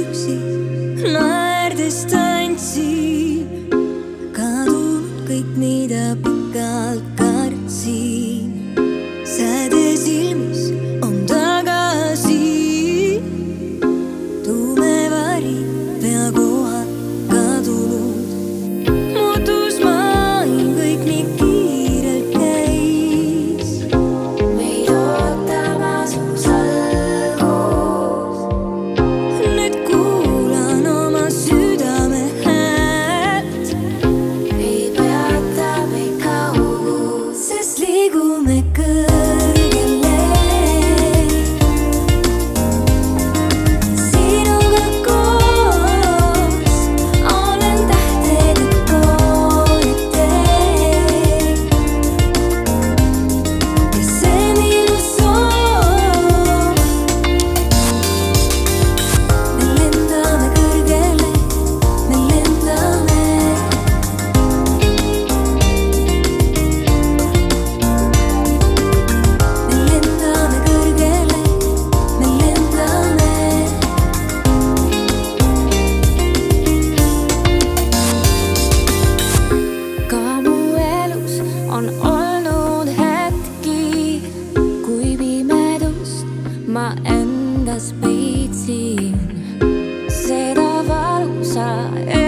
üksi naerdes tantsin, kadunud kõik, mida pikalt me has beating. Será bagunça.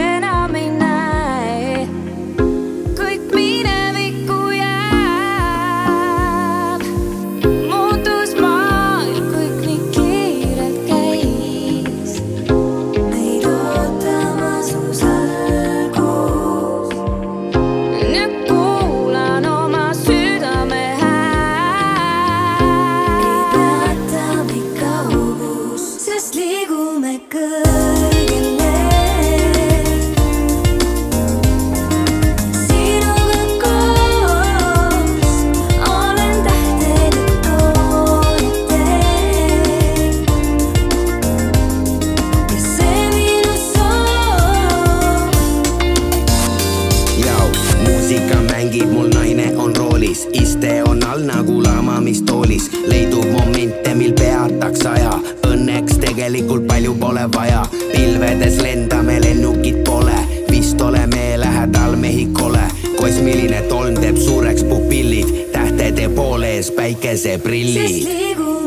iste on all nagu lamamistoolis, leidub momente, mil peataks aja. Õnneks tegelikult palju pole vaja, pilvedes lendame, lennukit pole, vist oleme lähedal Mehhikole. kosmiline tolm teeb suureks pupillid, tähtede poole ees päikeseprillid. sest liigub